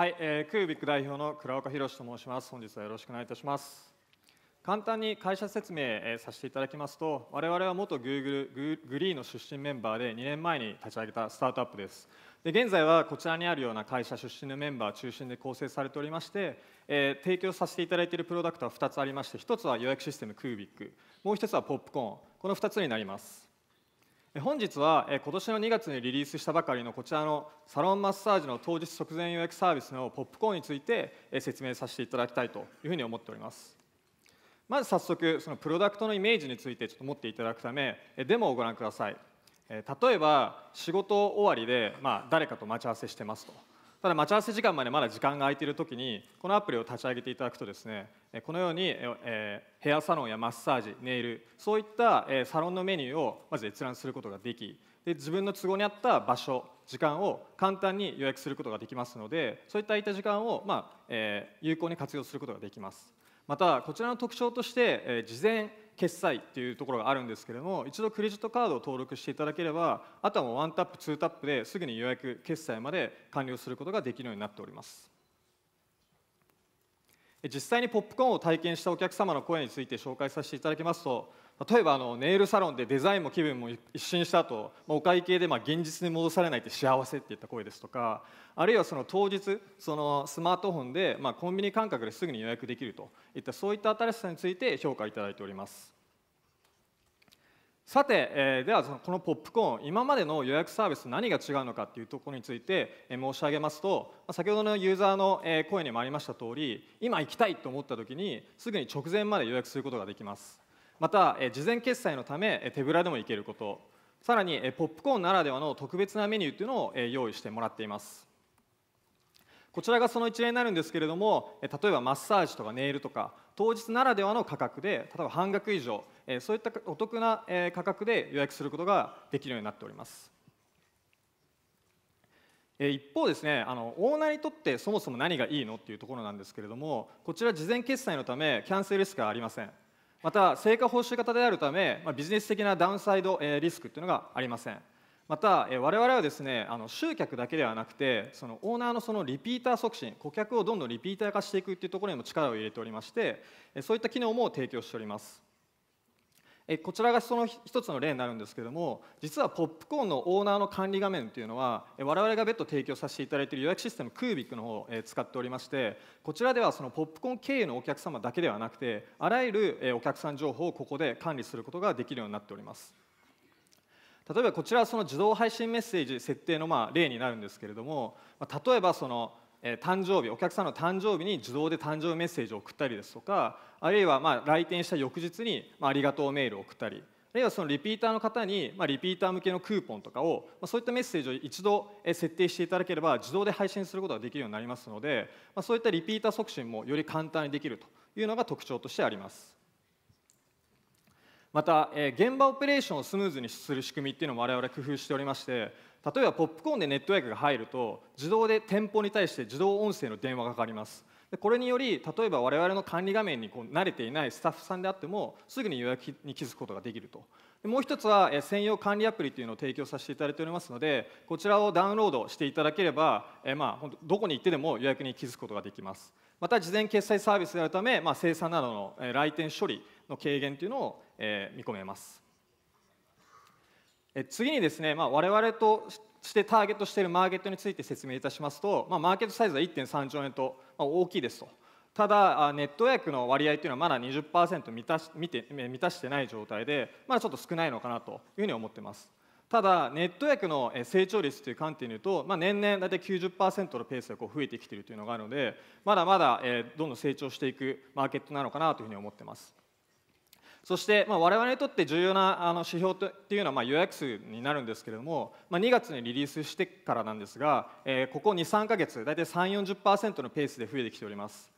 はい、えー、クービック代表の倉岡博と申します。本日はよろしくお願いいたします。簡単に会社説明、えー、させていただきますと、我々は元 Google グリーの出身メンバーで2年前に立ち上げたスタートアップです。で現在はこちらにあるような会社出身のメンバー中心で構成されておりまして、えー、提供させていただいているプロダクトは2つありまして、1つは予約システムクービック、もう1つはポップコーン、この2つになります。本日は今年の2月にリリースしたばかりのこちらのサロンマッサージの当日直前予約サービスのポップコーンについて説明させていただきたいというふうに思っております。まず早速そのプロダクトのイメージについてちょっと持っていただくためデモをご覧ください。例えば仕事終わりで、まあ、誰かと待ち合わせしてますと。ただ待ち合わせ時間までまだ時間が空いている時にこのアプリを立ち上げていただくとですねこのように、えヘアサロンやマッサージネイルそういった、えサロンのメニューをまず閲覧することができで自分の都合に合った場所時間を簡単に予約することができますのでそういった空いた時間を、まあえ有効に活用することができます。またこちらの特徴として、え事前決済っていうところがあるんですけれども一度クレジットカードを登録していただければあとはもうワンタップツータップですぐに予約決済まで完了することができるようになっております。実際にポップコーンを体験したお客様の声について紹介させていただきますと例えばあのネイルサロンでデザインも気分も一新した後、まあ、お会計でまあ現実に戻されないって幸せっていった声ですとかあるいはその当日そのスマートフォンでまあコンビニ感覚ですぐに予約できるといったそういった新しさについて評価いただいております。さて、えー、ではそのこのポップコーン今までの予約サービス何が違うのかっていうところについて、申し上げますと先ほどのユーザーの、声にもありました通り今行きたいと思った時にすぐに直前まで予約することができます。また事前決済のため手ぶらでも行けること。さらにポップコーンならではの特別なメニューというのを用意してもらっています。こちらがその一例になるんですけれども例えばマッサージとかネイルとか当日ならではの価格で例えば半額以上そういったお得な価格で予約することができるようになっております。一方ですねあのオーナーにとってそもそも何がいいのっていうところなんですけれどもこちら事前決済のためキャンセルリスクはありません。また成果報酬型であるため、まあ、ビジネス的なダウンサイド、えー、リスクというのがありません。また、えー、我々はですねあの集客だけではなくてそのオーナーのそのリピーター促進顧客をどんどんリピーター化していくというところにも力を入れておりましてそういった機能も提供しております。こちらがその一つの例になるんですけども実はポップコーンのオーナーの管理画面というのは我々が別途提供させていただいている予約システムクービックの方を使っておりましてこちらではそのポップコーン経由のお客様だけではなくてあらゆるお客さん情報をここで管理することができるようになっております。例えばこちらはその自動配信メッセージ設定のま例になるんですけれども例えばそのえ誕生日お客さんの誕生日に自動で誕生日メッセージを送ったりですとかあるいはま来店した翌日にまありがとうメールを送ったりあるいはそのリピーターの方にまリピーター向けのクーポンとかをまそういったメッセージを一度設定していただければ自動で配信することができるようになりますのでまそういったリピーター促進もより簡単にできるというのが特徴としてあります。またえ現場オペレーションをスムーズにする仕組みっていうのも我々工夫しておりまして例えばポップコーンでネットワークが入ると自動で店舗に対して自動音声の電話がかかります。でこれにより例えば我々の管理画面にこう慣れていないスタッフさんであってもすぐに予約に気づくことができると。でもう一つはえ専用管理アプリというのを提供させていただいておりますのでこちらをダウンロードしていただければ、えまあ、どこに行ってでも予約に気づくことができます。また事前決済サービスであるため、まあ、生産などの来店処理の軽減というのを、え見込めます。次にですね、まあ、我々としてターゲットしているマーケットについて説明いたしますと、まあ、マーケットサイズは1.3兆円と、ま、大きいですと。ただネット予約の割合というのはまだ20%満たし見て満たしてない状態でまだちょっと少ないのかなというふうに思ってます。ただネット予約の成長率という観点でいうと、まあ、年々大体90%のペースがこう増えてきているというのがあるのでまだまだどんどん成長していくマーケットなのかなというふうに思ってます。そして、まあ、我々にとって重要なあの指標っていうのはまあ予約数になるんですけれども、まあ、2月にリリースしてからなんですが、えー、ここ23か月大体340%のペースで増えてきております。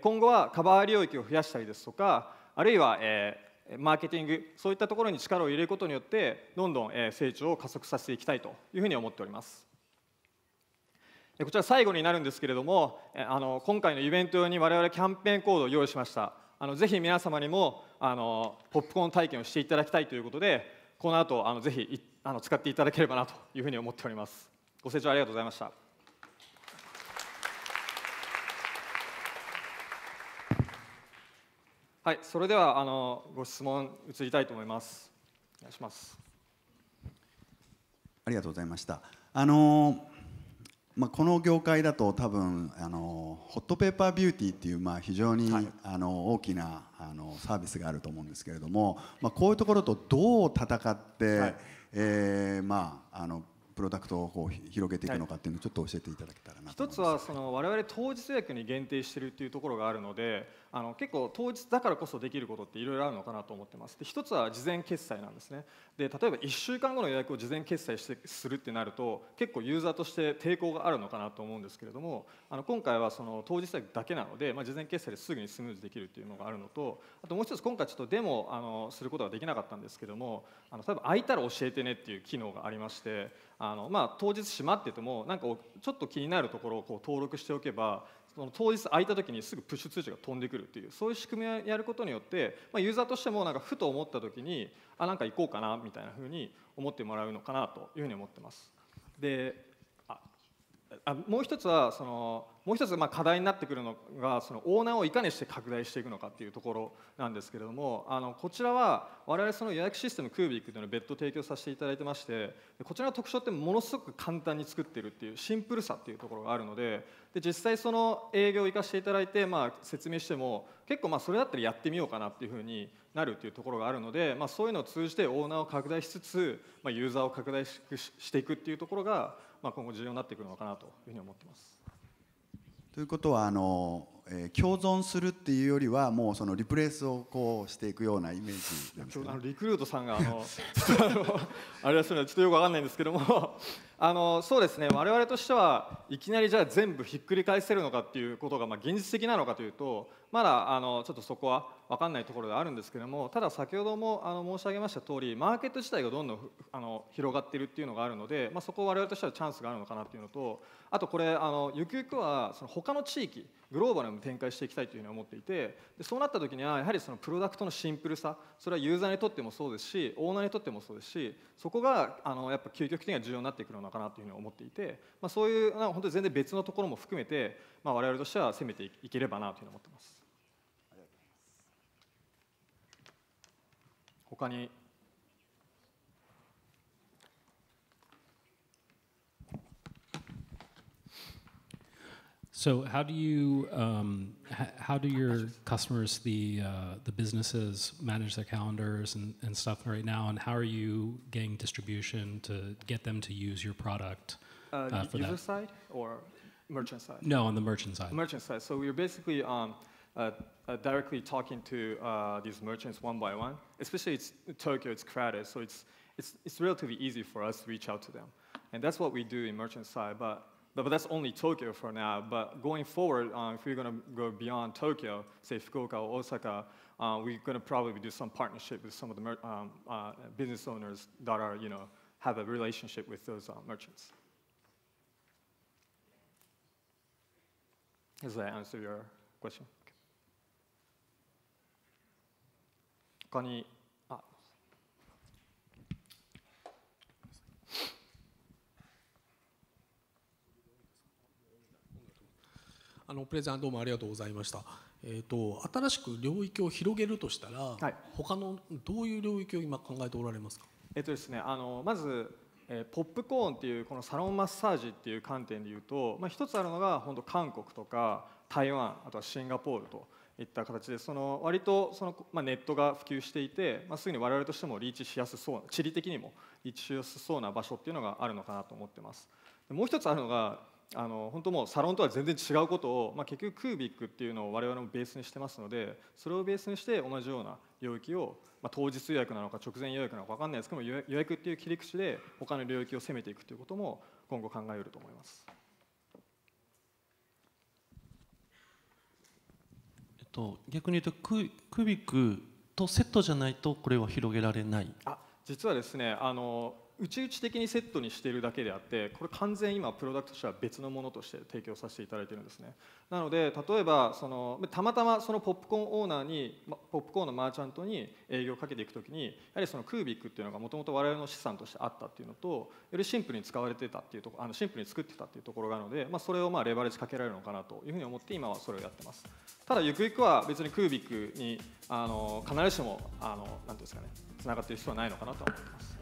今後はカバー領域を増やしたりですとかあるいは、えー、マーケティングそういったところに力を入れることによってどんどん成長を加速させていきたいというふうに思っております。こちら最後になるんですけれどもあの今回のイベント用に我々キャンペーンコードを用意しました。あのぜひ皆様にもあのポップコーン体験をしていただきたいということでこの後あのぜひあの使っていただければなというふうに思っております。ご清聴ありがとうございました。はいそれではあのご質問移りたいと思います。お願いします。ありがとうございました。あのーまあ、この業界だと多分あのホットペーパービューティーっていうまあ非常に、はい、あの大きなあのサービスがあると思うんですけれども、まあ、こういうところとどう戦って、はい、えー、まああのプロダクトをこう広げていくのかっていうのをちょっと教えていただけたらな一つはその我々当日予約に限定しているっていうところがあるのであの結構当日だからこそできることっていろいろあるのかなと思ってます。で一つは事前決済なんですね。で例えば1週間後の予約を事前決済してするってなると結構ユーザーとして抵抗があるのかなと思うんですけれどもあの今回はその当日予約だけなので、まあ、事前決済ですぐにスムーズできるっていうのがあるのとあともう一つ今回ちょっとデモあのすることができなかったんですけどもあの例えば空いたら教えてねっていう機能がありましてあのまあ、当日閉まっててもなんかちょっと気になるところをこう登録しておけばその当日空いた時にすぐプッシュ通知が飛んでくるっていうそういう仕組みをやることによって、まあ、ユーザーとしてもなんかふと思った時にあなんか行こうかなみたいなふうに思ってもらうのかなというふうに思ってます。であもう一つはそのもう一つまあ課題になってくるのがそのオーナーをいかにして拡大していくのかっていうところなんですけれどもあのこちらは我々その予約システムクービックというのを別途提供させていただいてましてこちらの特徴ってものすごく簡単に作ってるっていうシンプルさっていうところがあるのでで実際その営業を生かしていただいてまあ説明しても結構まあそれだったらやってみようかなっていうふうになるっていうところがあるので、まあ、そういうのを通じてオーナーを拡大しつつ、まあ、ユーザーを拡大していくっていうところが、まあ、今後重要になってくるのかなというふうに思ってます。ということはあの、えー、共存するっていうよりはもうそのリプレイスをこうしていくようなイメージなんですか、ね、リクルートさんがあの あれはちょっとよくわかんないんですけどもあのそうですね。我々としてはいきなりじゃあ全部ひっくり返せるのかっていうことがまあ現実的なのかというとまだあのちょっとそこは分かんないところであるんですけどもただ先ほどもあの申し上げました通りマーケット自体がどんどんあの広がってるっていうのがあるので、まあ、そこを我々としてはチャンスがあるのかなっていうのとあとこれあのゆくゆくはその他の地域グローバルも展開していきたいというふうに思っていてでそうなった時にはやはりそのプロダクトのシンプルさそれはユーザーにとってもそうですしオーナーにとってもそうですしそこがあのやっぱ究極的には重要になってくるのかなというふうに思っていて、まあ、そういう本当に全然別のところも含めて、まあ、我々としては攻めていければなというふうに思っています。他に So how do you um, how do your customers the uh, the businesses manage their calendars and, and stuff right now and how are you getting distribution to get them to use your product uh, uh, for user that? side or merchant side no on the merchant side merchant side so we're basically um, uh, uh, directly talking to uh, these merchants one by one. Especially it's Tokyo, it's crowded, so it's, it's, it's relatively easy for us to reach out to them. And that's what we do in merchant side, but, but, but that's only Tokyo for now. But going forward, uh, if we're going to go beyond Tokyo, say Fukuoka or Osaka, uh, we're going to probably do some partnership with some of the um, uh, business owners that are, you know, have a relationship with those uh, merchants. Does that answer your question? 他にのプレゼンどうもありがとうございました。えーと、新しく領域を広げるとしたら、はい、他のどういう領域を今考えておられますか？えっ、とですね、あのまず、えー、ポップコーンっていうこのサロンマッサージっていう観点でいうと、まあ一つあるのが本当韓国とか台湾あとはシンガポールといった形でその割とその、まあ、ネットが普及していて、まあ、すぐに我々としてもリーチしやすそう地理的にもリーチしやすそうな場所っていうのがあるのかなと思ってますもう一つあるのがあの本当もうサロンとは全然違うことを、まあ、結局クービックっていうのを我々もベースにしてますのでそれをベースにして同じような領域を、まあ、当日予約なのか直前予約なのか分かんないですけども予約っていう切り口で他の領域を攻めていくということも今後考えうると思います。と逆に言うとククビックとセットじゃないとこれは広げられない？あ実はですねあの内々的にセットにしているだけであってこれ完全今プロダクトとしては別のものとして提供させていただいてるんですね。なので例えばそのたまたまそのポップコーンオーナーにポップコーンのマーチャントに営業をかけていくときにやはりそのクービックっていうのがもともと我々の資産としてあったっていうのとよりシンプルに使われてたっていうところあのシンプルに作ってたっていうところがあるので、まあ、それをまあレバレッジかけられるのかなというふうに思って今はそれをやってます。ただゆくゆくは別にクービックにあの必ずしもあのなんていうんですかねつながっている必要はないのかなとは思ってます。